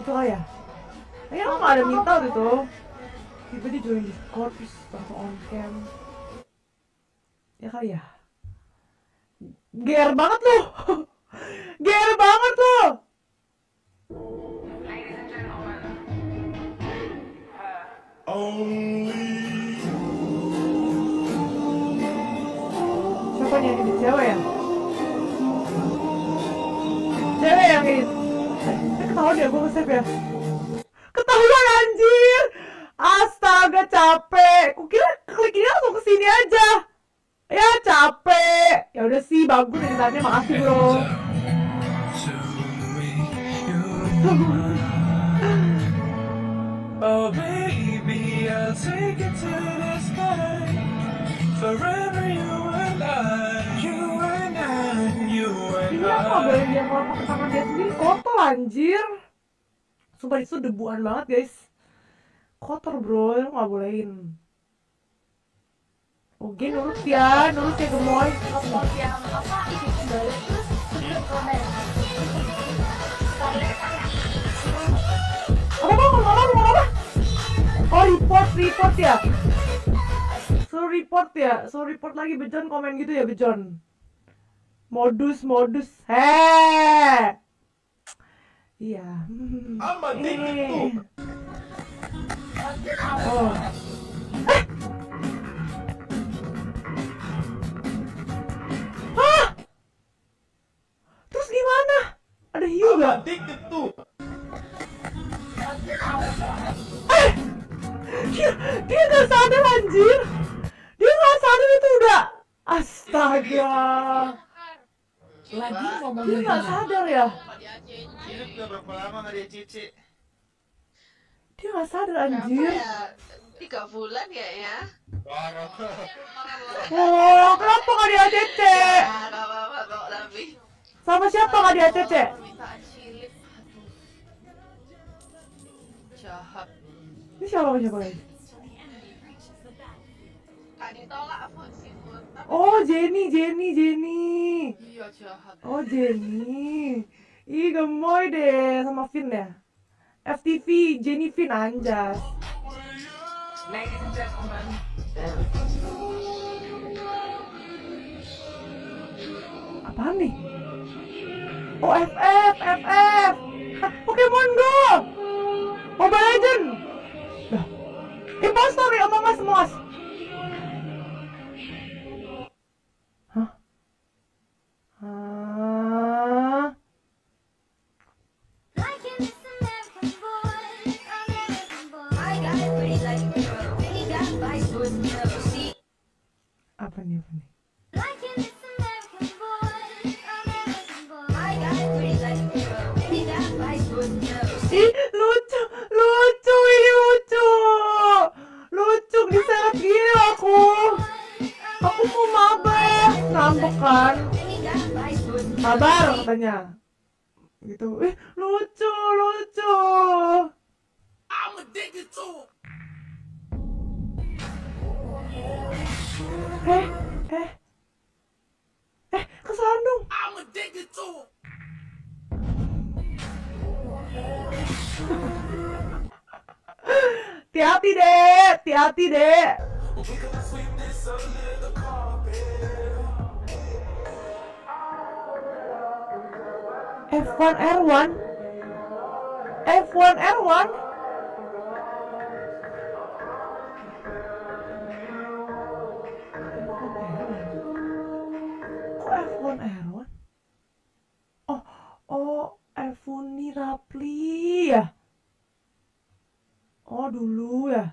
Itu kali ya? Kayaknya aku nggak ada minta waktu itu. Tiba dia join Discord terus langsung on cam. Ya kali ya? GR banget loh! GR banget loh! Siapa nih yang ini? Cewek ya? Ketahuan ya gue nge-save ya? Ketahuan anjir! Astaga capek! Kukira klik ini langsung ke sini aja! Ya capek! Ya udah sih bagus editannya makasih bro. Oh baby, I'll take it to the sky. Forever you and I, you and I, you and I. anjir. Sumpah itu debuan banget guys. Kotor bro, lu nggak bolehin. Oke nurut ya, nurut ya gemoy. Apa. Apa apa ngomong apa apa? Oh report report ya. So report ya, so report lagi bejon komen gitu ya bejon. Modus modus, heh. Iya. I'm addicted Eh. to. Oh. Hah? Terus gimana? Ada hiu I'm gak? addicted to. Eh! Dia, dia gak sadar anjir! Dia gak sadar itu udah... Astaga! Lagi Dia gak sadar ya? Ini udah berapa lama nggak dia cici? Dia gak sadar anjir! ya? Tiga bulan kayaknya. Parah. Oh, kenapa gak di ACC? Ya, gak apa-apa kok tapi. Sama siapa gak di ACC? Jahat. Ini siapa siapa lagi? Gak ditolak? Tapi Oh, Jenny, Jenny, Jenny. Iya jahat. Oh, Jenny. Ih, gemoy deh sama Vin ya. FTV, Jenny Vin anjas. Apaan nih? Oh, FF, FF. Pokemon Go. Mobile Legend. Impostor ya, Among Us, Aku mau mabek, ngambek kan. Sabar katanya. Gitu. Ih, lucu, lucu. I'm addicted to. Eh, eh. Eh, kesandung. I'm addicted to. Hati-hati, Dek. Hati-hati, Dek. F1 R1 F1 R1 Kok F1 R1? Oh, oh F1 Rapli ya? Oh dulu ya?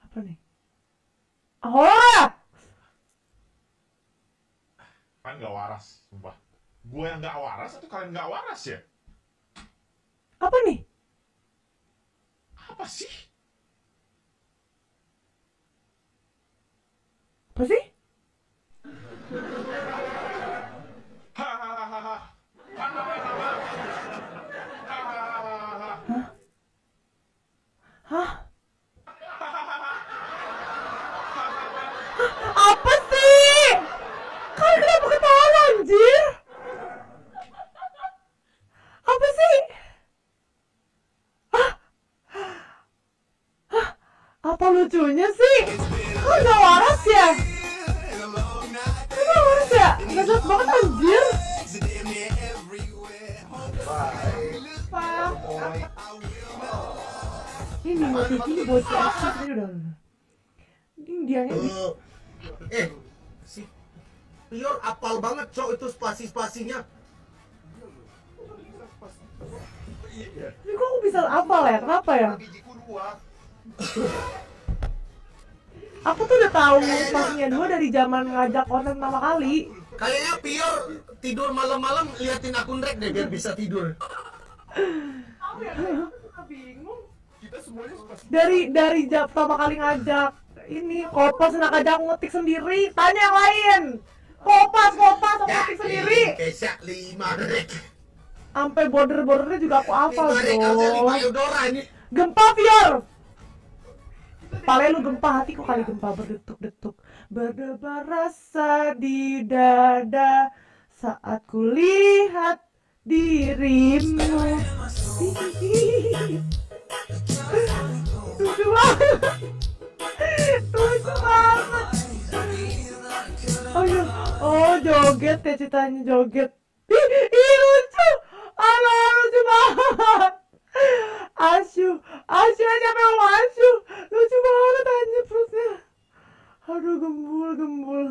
Apa nih? Oh ya! kan nggak waras sumpah gue yang nggak waras atau kalian nggak waras ya Apa nih? apa sih Apa sih? hahaha Hah? Apa jelas banget anjir Pak Ini motif ini buat si Asif ini udah Ini dia ini Eh, si Pior apal banget cok itu spasi-spasinya. Ini kok aku bisa hafal ya? Kenapa ya? Aku tuh udah tahu spasinya dua dari zaman ngajak konten pertama kali Kayaknya Pior tidur malam-malam liatin akun rek deh biar bisa tidur. dari dari jam pertama kali ngajak ini kopas nak ngajak aku ngetik sendiri tanya yang lain. Kopas kopas aku ngetik sendiri. Kesak lima rek. sampai border bordernya juga aku hafal bro gempa Fior Pale lu gempa hatiku kali gempa berdetuk-detuk. Berdebar rasa di dada. Saat kulihat dirimu. Lucu banget. Lucu banget Oh iya. Oh joget ya ceritanya joget. Ih, ih lucu. Alah lucu banget. Asyu Asyu aja mau Asyu Lucu banget anjir perutnya. Aduh gembul gembul.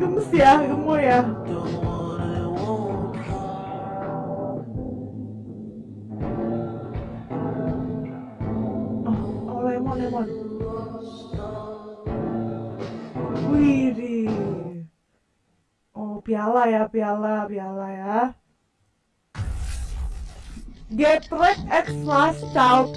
Gemes ya gemul ya. Oh, oh lemon lemon. Widih. Oh piala ya piala piala ya. Get wrecked X last child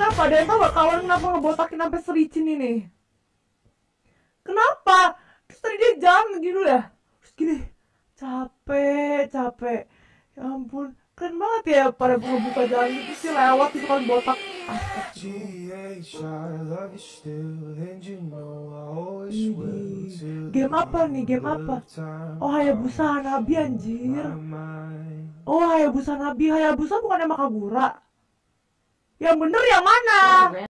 Kenapa ada yang tau gak kawan kenapa ngebotakin sampai sericin ini Kenapa? Terus tadi dia jalan gitu ya Terus gini Capek, capek Ya ampun Keren banget ya pada buka-buka jalan gitu sih lewat itu kan botak Game apa nih? Game apa? Oh Hayabusa Hanabi anjir. Oh Hayabusa Hanabi Hayabusa bukannya Makagura Yang bener yang mana?